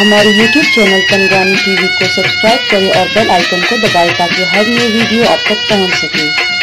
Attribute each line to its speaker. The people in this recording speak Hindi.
Speaker 1: हमारे YouTube चैनल पनगानी टीवी को सब्सक्राइब करें और बेल आइकन को दबाएं ताकि हर नई वीडियो आप तक पहुंच सके